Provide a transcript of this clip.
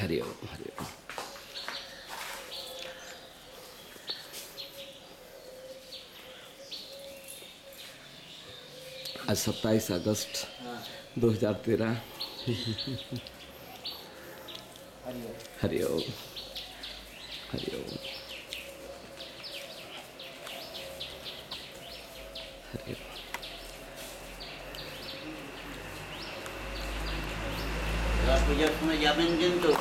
हरि ओम हरि ओम। आज सत्ताईस अगस्त दो 2013 हरि ओम हरि तो जब तुम्हें याद नहीं तो